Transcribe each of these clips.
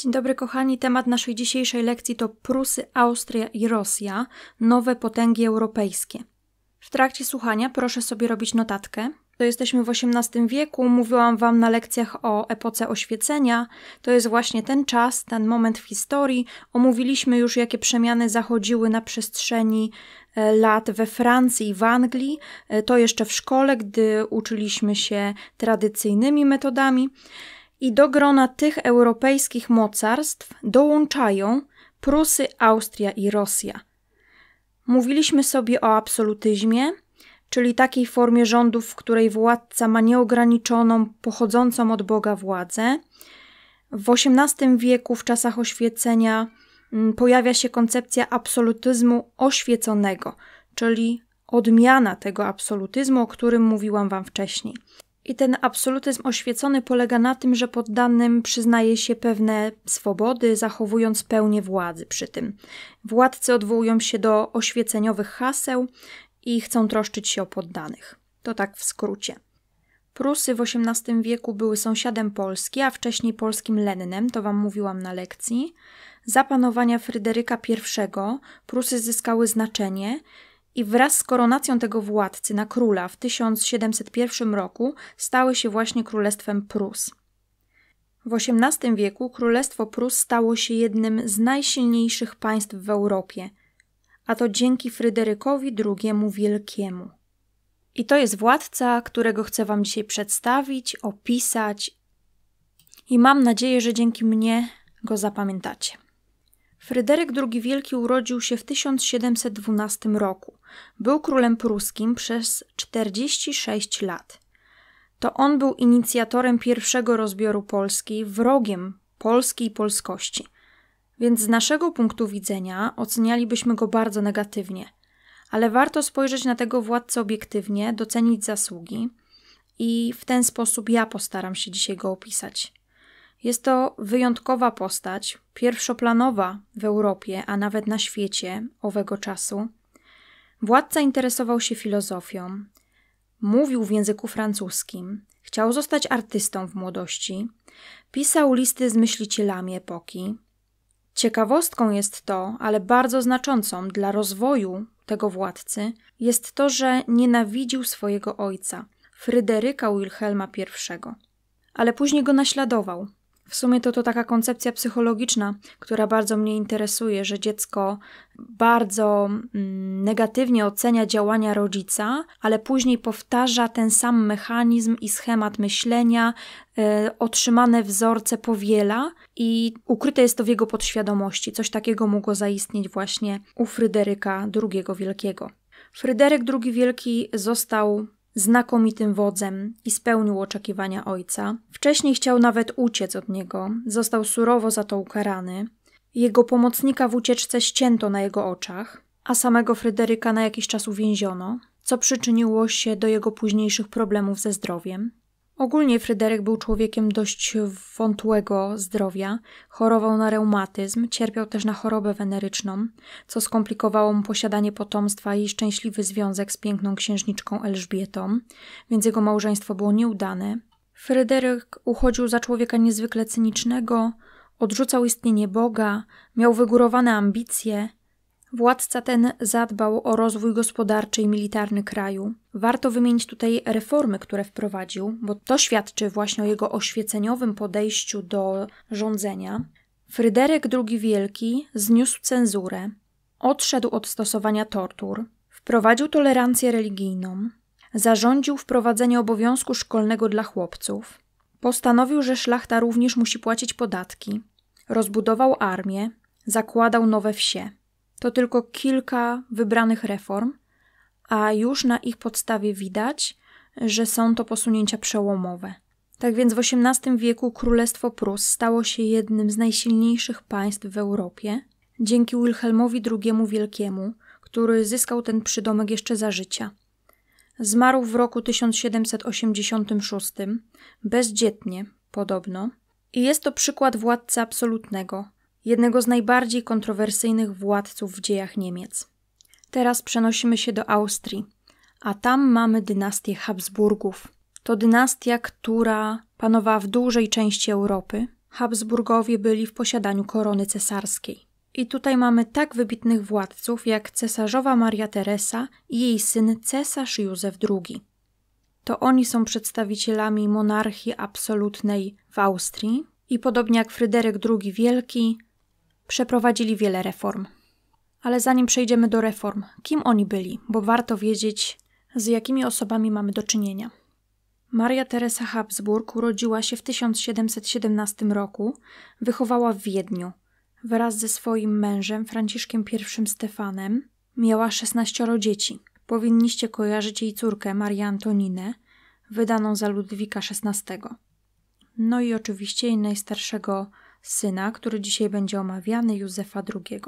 Dzień dobry, kochani. Temat naszej dzisiejszej lekcji to Prusy, Austria i Rosja nowe potęgi europejskie. W trakcie słuchania proszę sobie robić notatkę. To jesteśmy w XVIII wieku. Mówiłam Wam na lekcjach o epoce oświecenia. To jest właśnie ten czas, ten moment w historii. Omówiliśmy już, jakie przemiany zachodziły na przestrzeni e, lat we Francji i w Anglii. E, to jeszcze w szkole, gdy uczyliśmy się tradycyjnymi metodami. I do grona tych europejskich mocarstw dołączają Prusy, Austria i Rosja. Mówiliśmy sobie o absolutyzmie, czyli takiej formie rządów, w której władca ma nieograniczoną, pochodzącą od Boga władzę. W XVIII wieku, w czasach oświecenia, mm, pojawia się koncepcja absolutyzmu oświeconego, czyli odmiana tego absolutyzmu, o którym mówiłam Wam wcześniej. I ten absolutyzm oświecony polega na tym, że poddanym przyznaje się pewne swobody, zachowując pełnię władzy przy tym. Władcy odwołują się do oświeceniowych haseł i chcą troszczyć się o poddanych. To tak w skrócie. Prusy w XVIII wieku były sąsiadem Polski, a wcześniej polskim Lennem, to wam mówiłam na lekcji. Za panowania Fryderyka I Prusy zyskały znaczenie i wraz z koronacją tego władcy na króla w 1701 roku stały się właśnie Królestwem Prus. W XVIII wieku Królestwo Prus stało się jednym z najsilniejszych państw w Europie, a to dzięki Fryderykowi II Wielkiemu. I to jest władca, którego chcę Wam dzisiaj przedstawić, opisać i mam nadzieję, że dzięki mnie go zapamiętacie. Fryderyk II Wielki urodził się w 1712 roku. Był królem pruskim przez 46 lat. To on był inicjatorem pierwszego rozbioru Polski, wrogiem Polski i polskości. Więc z naszego punktu widzenia ocenialibyśmy go bardzo negatywnie. Ale warto spojrzeć na tego władcę obiektywnie, docenić zasługi i w ten sposób ja postaram się dzisiaj go opisać. Jest to wyjątkowa postać, pierwszoplanowa w Europie, a nawet na świecie owego czasu. Władca interesował się filozofią, mówił w języku francuskim, chciał zostać artystą w młodości, pisał listy z myślicielami epoki. Ciekawostką jest to, ale bardzo znaczącą dla rozwoju tego władcy, jest to, że nienawidził swojego ojca, Fryderyka Wilhelma I, ale później go naśladował w sumie to to taka koncepcja psychologiczna, która bardzo mnie interesuje, że dziecko bardzo mm, negatywnie ocenia działania rodzica, ale później powtarza ten sam mechanizm i schemat myślenia, y, otrzymane wzorce powiela i ukryte jest to w jego podświadomości. Coś takiego mogło zaistnieć właśnie u Fryderyka II Wielkiego. Fryderyk II Wielki został znakomitym wodzem i spełnił oczekiwania ojca. Wcześniej chciał nawet uciec od niego, został surowo za to ukarany. Jego pomocnika w ucieczce ścięto na jego oczach, a samego Fryderyka na jakiś czas uwięziono, co przyczyniło się do jego późniejszych problemów ze zdrowiem. Ogólnie Fryderyk był człowiekiem dość wątłego zdrowia, chorował na reumatyzm, cierpiał też na chorobę weneryczną, co skomplikowało mu posiadanie potomstwa i szczęśliwy związek z piękną księżniczką Elżbietą, więc jego małżeństwo było nieudane. Fryderyk uchodził za człowieka niezwykle cynicznego, odrzucał istnienie Boga, miał wygórowane ambicje, Władca ten zadbał o rozwój gospodarczy i militarny kraju. Warto wymienić tutaj reformy, które wprowadził, bo to świadczy właśnie o jego oświeceniowym podejściu do rządzenia. Fryderyk II Wielki zniósł cenzurę, odszedł od stosowania tortur, wprowadził tolerancję religijną, zarządził wprowadzenie obowiązku szkolnego dla chłopców, postanowił, że szlachta również musi płacić podatki, rozbudował armię, zakładał nowe wsie. To tylko kilka wybranych reform, a już na ich podstawie widać, że są to posunięcia przełomowe. Tak więc w XVIII wieku Królestwo Prus stało się jednym z najsilniejszych państw w Europie dzięki Wilhelmowi II Wielkiemu, który zyskał ten przydomek jeszcze za życia. Zmarł w roku 1786, bezdzietnie podobno, i jest to przykład władcy absolutnego, jednego z najbardziej kontrowersyjnych władców w dziejach Niemiec. Teraz przenosimy się do Austrii, a tam mamy dynastię Habsburgów. To dynastia, która panowała w dużej części Europy. Habsburgowie byli w posiadaniu korony cesarskiej. I tutaj mamy tak wybitnych władców jak cesarzowa Maria Teresa i jej syn cesarz Józef II. To oni są przedstawicielami monarchii absolutnej w Austrii i podobnie jak Fryderyk II Wielki przeprowadzili wiele reform. Ale zanim przejdziemy do reform, kim oni byli, bo warto wiedzieć, z jakimi osobami mamy do czynienia. Maria Teresa Habsburg urodziła się w 1717 roku, wychowała w Wiedniu. Wraz ze swoim mężem, Franciszkiem I Stefanem, miała 16 dzieci. Powinniście kojarzyć jej córkę, Marię Antoninę, wydaną za Ludwika XVI. No i oczywiście jej najstarszego syna, który dzisiaj będzie omawiany, Józefa II.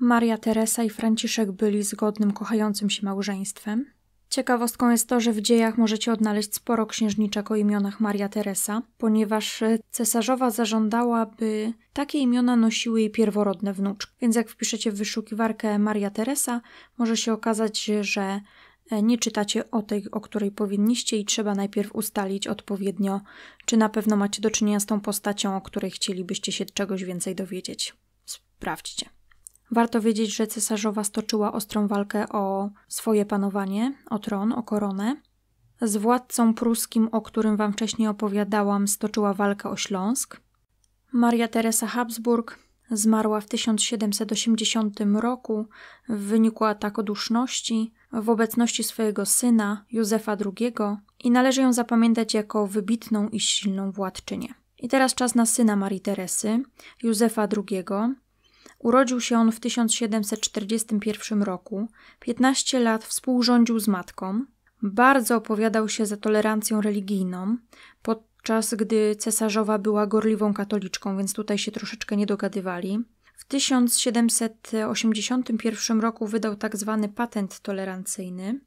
Maria Teresa i Franciszek byli zgodnym, kochającym się małżeństwem. Ciekawostką jest to, że w dziejach możecie odnaleźć sporo księżniczek o imionach Maria Teresa, ponieważ cesarzowa zażądała, by takie imiona nosiły jej pierworodne wnuczki. Więc jak wpiszecie w wyszukiwarkę Maria Teresa, może się okazać, że nie czytacie o tej, o której powinniście i trzeba najpierw ustalić odpowiednio, czy na pewno macie do czynienia z tą postacią, o której chcielibyście się czegoś więcej dowiedzieć. Sprawdźcie. Warto wiedzieć, że cesarzowa stoczyła ostrą walkę o swoje panowanie, o tron, o koronę. Z władcą pruskim, o którym wam wcześniej opowiadałam, stoczyła walkę o Śląsk. Maria Teresa Habsburg zmarła w 1780 roku w wyniku ataku duszności w obecności swojego syna Józefa II i należy ją zapamiętać jako wybitną i silną władczynię. I teraz czas na syna Marii Teresy, Józefa II, Urodził się on w 1741 roku, 15 lat współrządził z matką, bardzo opowiadał się za tolerancją religijną, podczas gdy cesarzowa była gorliwą katoliczką, więc tutaj się troszeczkę nie dogadywali. W 1781 roku wydał tak zwany patent tolerancyjny.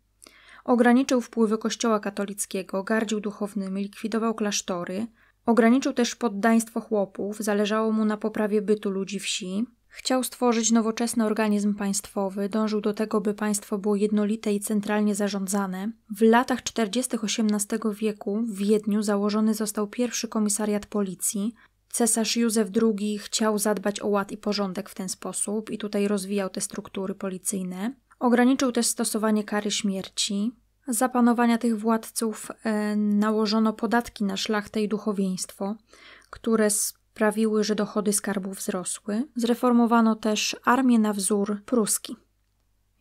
Ograniczył wpływy kościoła katolickiego, gardził duchownymi, likwidował klasztory. Ograniczył też poddaństwo chłopów, zależało mu na poprawie bytu ludzi wsi. Chciał stworzyć nowoczesny organizm państwowy, dążył do tego, by państwo było jednolite i centralnie zarządzane. W latach 40. XVIII wieku w Wiedniu założony został pierwszy komisariat policji. Cesarz Józef II chciał zadbać o ład i porządek w ten sposób i tutaj rozwijał te struktury policyjne. Ograniczył też stosowanie kary śmierci. Za panowania tych władców e, nałożono podatki na szlachtę i duchowieństwo, które sprawiły, że dochody skarbu wzrosły. Zreformowano też armię na wzór pruski.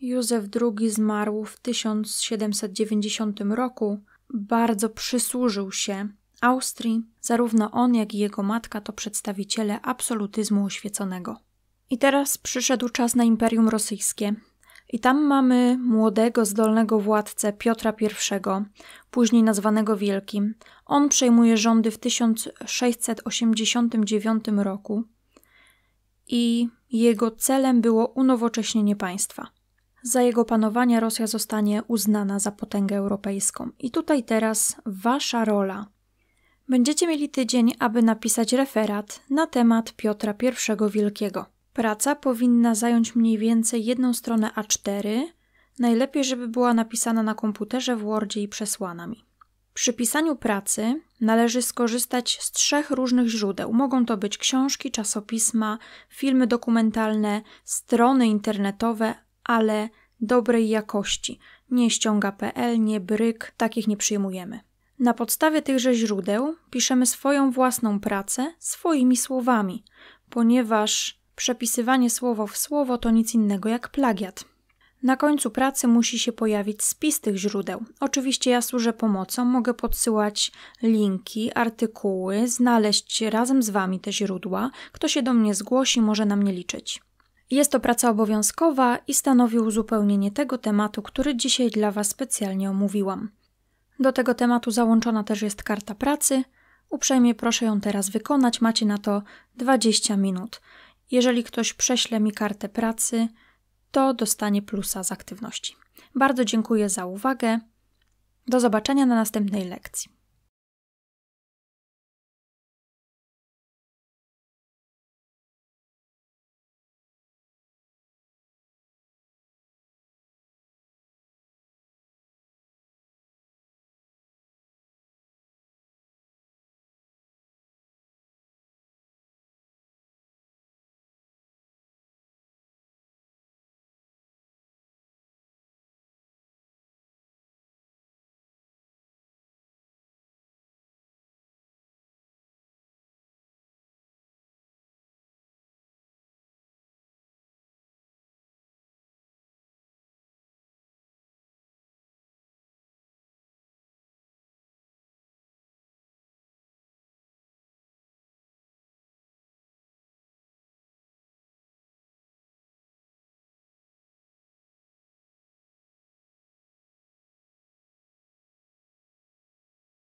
Józef II zmarł w 1790 roku. Bardzo przysłużył się Austrii. Zarówno on, jak i jego matka to przedstawiciele absolutyzmu oświeconego. I teraz przyszedł czas na Imperium Rosyjskie. I tam mamy młodego, zdolnego władcę Piotra I, później nazwanego Wielkim. On przejmuje rządy w 1689 roku i jego celem było unowocześnienie państwa. Za jego panowania Rosja zostanie uznana za potęgę europejską. I tutaj teraz wasza rola. Będziecie mieli tydzień, aby napisać referat na temat Piotra I Wielkiego. Praca powinna zająć mniej więcej jedną stronę A4, najlepiej, żeby była napisana na komputerze w Wordzie i przesłana mi. Przy pisaniu pracy należy skorzystać z trzech różnych źródeł. Mogą to być książki, czasopisma, filmy dokumentalne, strony internetowe, ale dobrej jakości. Nie ściąga.pl, nie bryk, takich nie przyjmujemy. Na podstawie tychże źródeł piszemy swoją własną pracę swoimi słowami, ponieważ Przepisywanie słowo w słowo to nic innego jak plagiat. Na końcu pracy musi się pojawić spis tych źródeł. Oczywiście ja służę pomocą, mogę podsyłać linki, artykuły, znaleźć razem z Wami te źródła. Kto się do mnie zgłosi, może na mnie liczyć. Jest to praca obowiązkowa i stanowi uzupełnienie tego tematu, który dzisiaj dla Was specjalnie omówiłam. Do tego tematu załączona też jest karta pracy. Uprzejmie proszę ją teraz wykonać, macie na to 20 minut. Jeżeli ktoś prześle mi kartę pracy, to dostanie plusa z aktywności. Bardzo dziękuję za uwagę. Do zobaczenia na następnej lekcji.